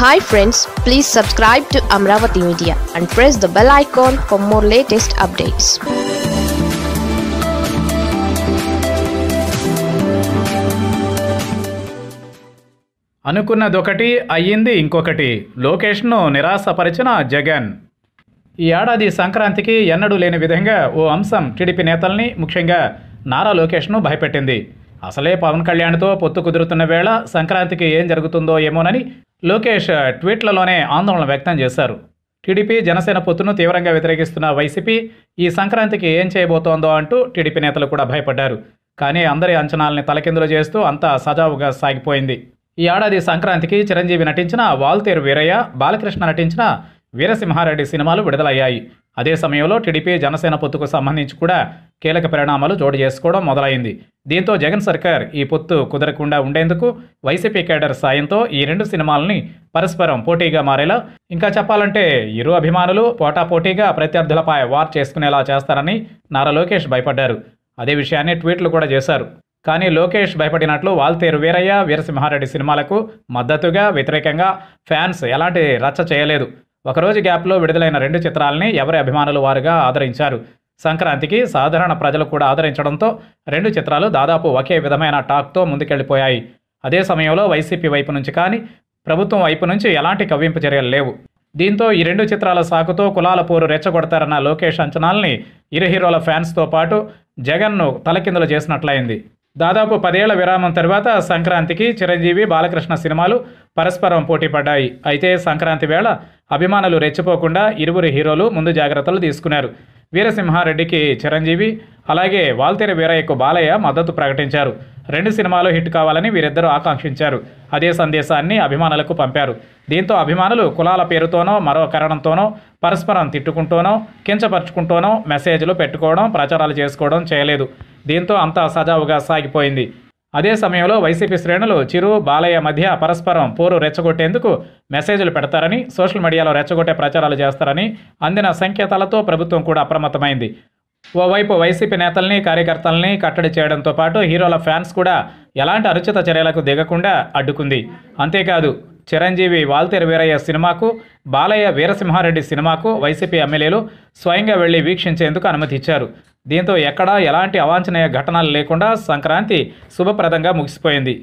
Hi friends please subscribe to Amaravati media and press the bell icon for more latest updates అనుకున్నదొకటి అయ్యింది ఇంకొకటి. లోకేష్ను నిరాశపరిచిన జగన్. ఈ ఏడాది సంక్రాంతికి ఎన్నడూ లేని విధంగా ఓ అంశం టీడీపీ నేతల్ని ముఖ్యంగా నారా లోకేష్ను భయపెట్టింది. అసలే పవన్ కళ్యాణ్తో పొత్తు కుదురుతున్న వేళ సంక్రాంతికి ఏం జరుగుతుందో ఏమోనని లోకేష్ ట్వీట్లలోనే ఆందోళన వ్యక్తం చేశారు. టీడీపీ జనసేన పొత్తును తీవ్రంగా వ్యతిరేకిస్తున్న వైసీపీ ఈ సంక్రాంతికి ఏం చేయబోతోందో అంటూ టీడీపీ నేతలు కూడా భయపడ్డారు. కానీ అందరి అంచనాల్ని తలకిందులు చేస్తూ అంతా సజావుగా సాగిపోయింది. ఈ ఏడాది సంక్రాంతికి చిరంజీవి నటించిన వాల్తేరు వీరయ్య బాలకృష్ణ నటించిన వీరసింహారెడ్డి సినిమాలు విడుదలయ్యాయి. అదే సమయంలో టీడీపీ జనసేన పొత్తుకు సంబంధించి కూడా కీలక పరిణామాలు జోడు చేసుకోవడం మొదలైంది. దీంతో జగన్ సర్కార్ ఈ పొత్తు కుదరకుండా ఉండేందుకు వైసీపీ కేడర్ సాయంతో ఈ రెండు సినిమాలని పరస్పరం పోటీగా మారేలా. ఇంకా చెప్పాలంటే ఇరు అభిమానులు పోటాపోటీగా ప్రత్యర్థులపై వార్ చేసుకునేలా చేస్తారని నారా లోకేష్ భయపడ్డారు. అదే విషయాన్ని ట్వీట్లు కూడా చేశారు. కానీ లోకేష్ భయపడినట్లు వాల్తేరు వీరయ్య వీరసింహారెడ్డి సినిమాలకు మద్దతుగా వ్యతిరేకంగా ఫ్యాన్స్ ఎలాంటి రచ్చ చేయలేదు. ఒకరోజు గ్యాప్లో విడుదలైన రెండు చిత్రాలని ఎవరి అభిమానులు వారుగా ఆదరించారు? సంక్రాంతికి సాధారణ ప్రజలు కూడా ఆదరించడంతో రెండు చిత్రాలు దాదాపు ఒకే విధమైన టాక్తో ముందుకెళ్ళిపోయాయి అదే సమయంలో వైసీపీ వైపు నుంచి కానీ ప్రభుత్వం వైపు నుంచి ఎలాంటి కవ్వింపు చర్యలు లేవు. దీంతో ఈ రెండు చిత్రాల సాకుతో కులాల పోరు రెచ్చగొడతారన్న లోకేష్ అంచనాల్ని ఇరు హీరోల ఫ్యాన్స్తో పాటు జగన్ను తలకిందులు చేసినట్లయింది. దాదాపు పదేళ్ళ విరామం తర్వాత సంక్రాంతికి చిరంజీవి బాలకృష్ణ సినిమాలు పరస్పరం పోటీపడ్డాయి. అయితే సంక్రాంతి వేళ అభిమానులు రెచ్చిపోకుండా ఇరువురు హీరోలు ముందు జాగ్రత్తలు తీసుకున్నారు. వీరసింహారెడ్డికి చిరంజీవి అలాగే వాల్తేరు వీరయ్యకు బాలయ్య మద్దతు ప్రకటించారు. రెండు సినిమాలు హిట్ కావాలని వీరిద్దరూ ఆకాంక్షించారు. అదే సందేశాన్ని అభిమానులకు పంపారు. దీంతో అభిమానులు కులాల పేరుతోనో మరో కారణంతోనో పరస్పరం తిట్టుకుంటూనో కించపరుచుకుంటూనో మెసేజ్లు పెట్టుకోవడం ప్రచారాలు చేసుకోవడం చేయలేదు. దీంతో అంతా సజావుగా సాగిపోయింది. అదే సమయంలో వైసీపీ శ్రేణులు చిరు బాలయ్య మధ్య పరస్పరం పోరు రెచ్చగొట్టేందుకు మెసేజ్లు పెడతారని సోషల్ మీడియాలో రెచ్చగొట్టే ప్రచారాలు చేస్తారని అందిన సంకేతాలతో ప్రభుత్వం కూడా అప్రమత్తమైంది. ఓవైపు వైసీపీ నేతల్ని కార్యకర్తల్ని కట్టడి చేయడంతో పాటు హీరోల ఫ్యాన్స్ కూడా ఎలాంటి అనుచిత చర్యలకు దిగకుండా అడ్డుకుంది. అంతేకాదు చిరంజీవి వాల్తేరు వీరయ్య సినిమాకు బాలయ్య వీరసింహారెడ్డి సినిమాకు వైసీపీ ఎమ్మెల్యేలు స్వయంగా వెళ్ళి వీక్షించేందుకు అనుమతి ఇచ్చారు దీంతో ఎక్కడా ఎలాంటి అవాంఛనీయ ఘటనలు లేకుండా సంక్రాంతి శుభప్రదంగా ముగిసిపోయింది.